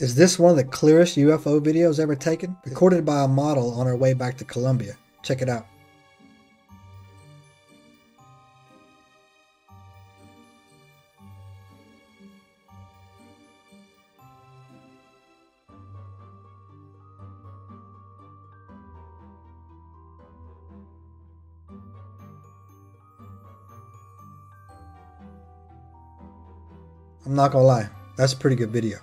Is this one of the clearest UFO videos ever taken? Recorded by a model on her way back to Colombia. Check it out. I'm not gonna lie, that's a pretty good video.